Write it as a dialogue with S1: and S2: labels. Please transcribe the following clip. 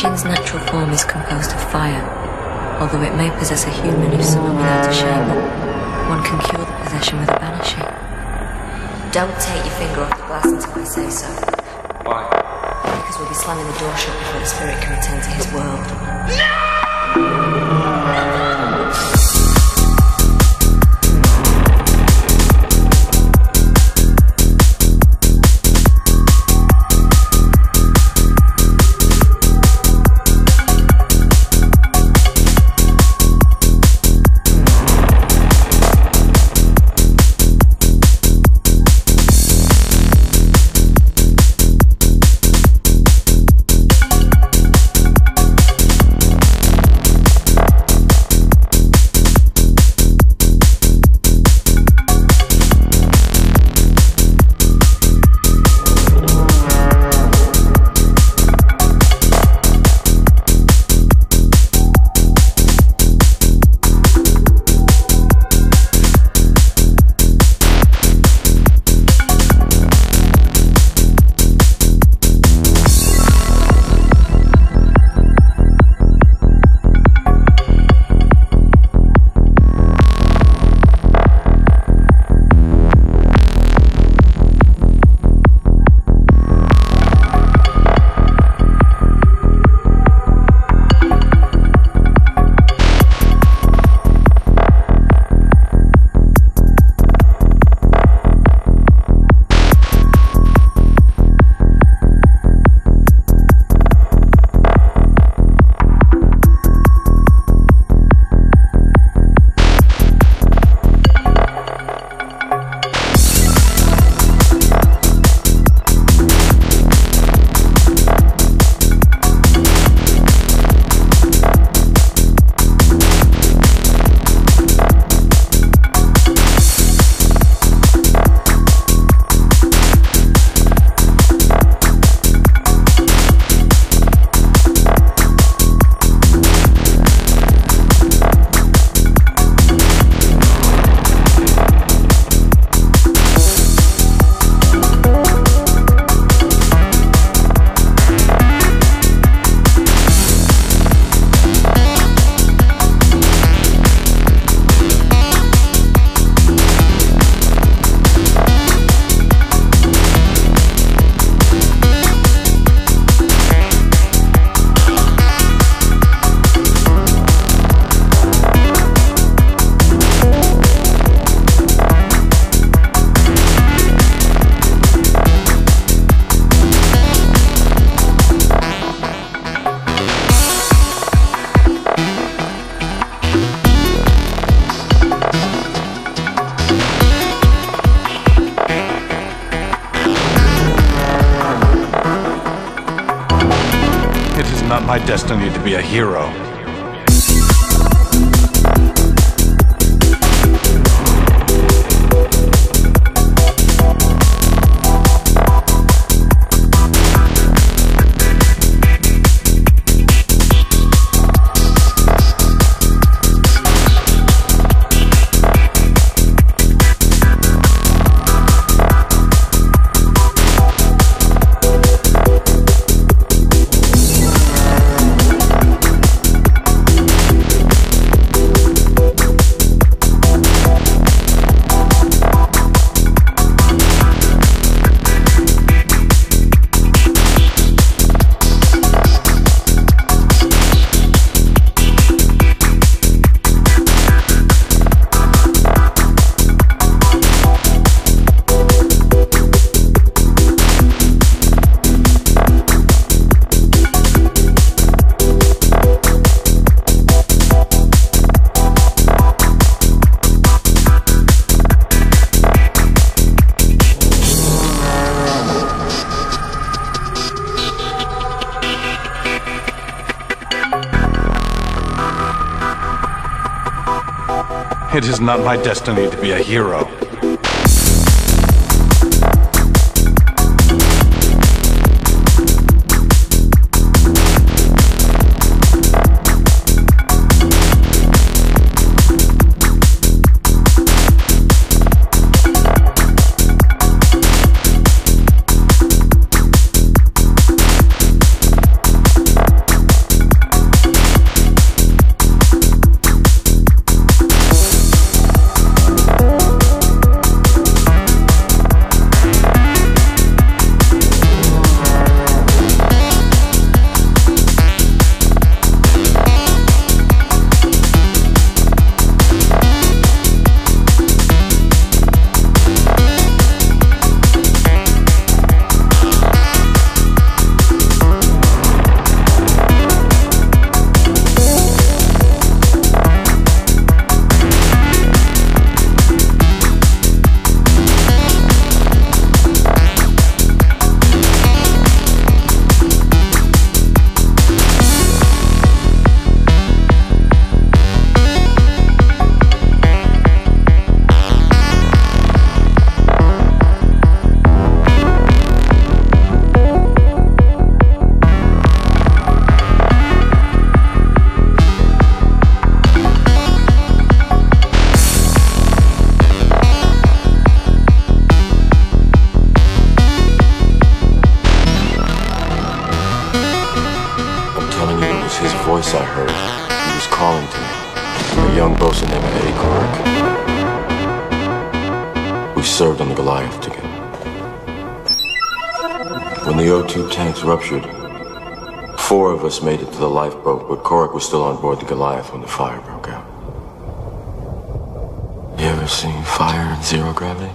S1: Jin's natural form is composed of fire. Although it may possess a human if summoned without a shaman, one can cure the possession with a banishee. Don't take your finger off the glass until I say so.
S2: Why?
S1: Because we'll be slamming the door shut before the spirit can return to his world.
S3: It not my destiny to be a hero. It is not my destiny to be a hero.
S2: His voice I heard. He was calling to me. A young bosun named Eddie Corrick. We served on the Goliath together. When the O2 tanks ruptured, four of us made it to the lifeboat, but Corrick was still on board the Goliath when the fire broke out. You ever seen fire in zero gravity?